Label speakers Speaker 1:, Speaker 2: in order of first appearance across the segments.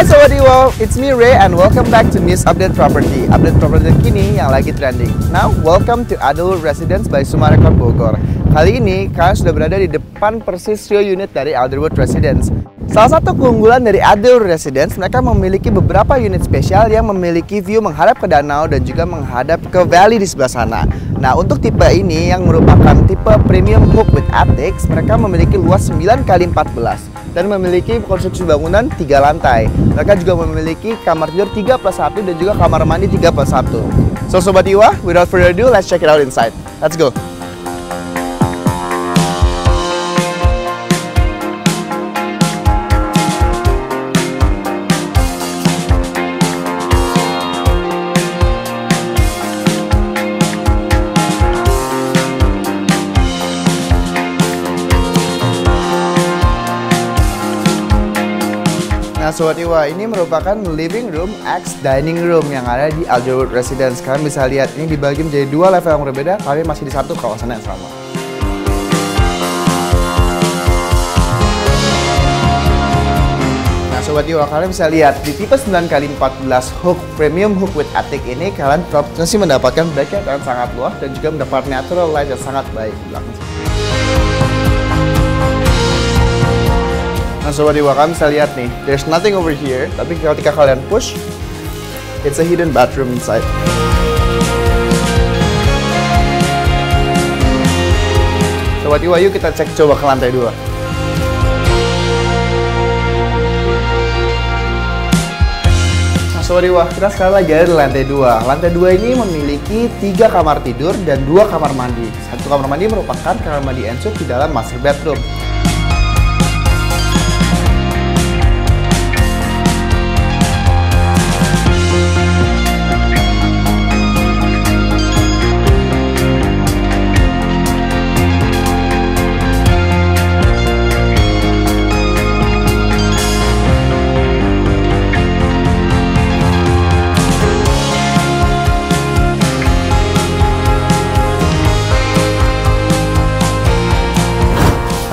Speaker 1: Halo, it's me Ray and welcome back to News Update Property. Update property kini yang lagi trending. Now, welcome to Adelwood Residence by Sumarekon Bogor. Kali ini kalian sudah berada di depan persis Rio unit dari Adelwood Residence. Salah satu keunggulan dari Adelwood Residence, mereka memiliki beberapa unit spesial yang memiliki view menghadap ke danau dan juga menghadap ke valley di sebelah sana. Nah, untuk tipe ini yang merupakan tipe premium hook with attics, mereka memiliki luas 9 x 14 dan memiliki konstruksi bangunan tiga lantai. Mereka juga memiliki kamar tidur 3 plus 1 dan juga kamar mandi 3 plus 1. So Sobat Iwa, without further ado, let's check it out inside. Let's go! Nah Sobat Iwa, ini merupakan living room X dining room yang ada di Alderwood Residence. Kalian bisa lihat ini dibagi menjadi dua level yang berbeda, kalian masih di satu kawasan yang sama. Nah Sobat Iwa, kalian bisa lihat di tipe 9x14 hook premium hook with attic ini kalian potensi mendapatkan backyard yang sangat luas dan juga mendapat natural light yang sangat baik di belakang Nah sobat Iwa kalian bisa lihat nih, there's nothing over here, tapi ketika kalian push, it's a hidden bathroom inside. Sobat Iwa yuk kita cek coba ke lantai dua. Nah Sobat Iwa, kita sekarang lagi ada di lantai dua. Lantai dua ini memiliki tiga kamar tidur dan dua kamar mandi. Satu kamar mandi merupakan kamar mandi ensuite di dalam master bedroom.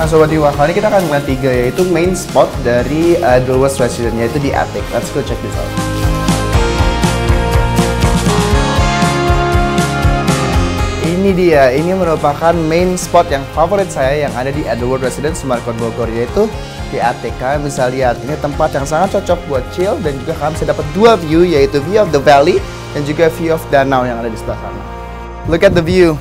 Speaker 1: Sobat Iwa, kali kita akan melihat tiga yaitu main spot dari uh, Dulwes Resident yaitu di attic. Let's go check this out. Ini dia, ini merupakan main spot yang favorit saya yang ada di Adelwood Residence Sumarkon Bogor yaitu di attic. Kalian bisa lihat, ini tempat yang sangat cocok buat chill dan juga kalian bisa dapat dua view yaitu view of the valley dan juga view of danau yang ada di sebelah sana. Look at the view.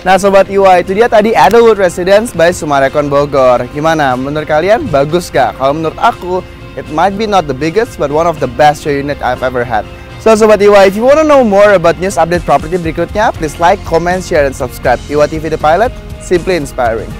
Speaker 1: Nah Sobat Iwa, itu dia tadi Adelwood Residence by Sumarekon Bogor. Gimana? Menurut kalian bagus gak? Kalau menurut aku, it might be not the biggest, but one of the best show unit I've ever had. So Sobat Iwa, if you want to know more about news update property berikutnya, please like, comment, share, and subscribe. Iwa TV The Pilot, simply inspiring.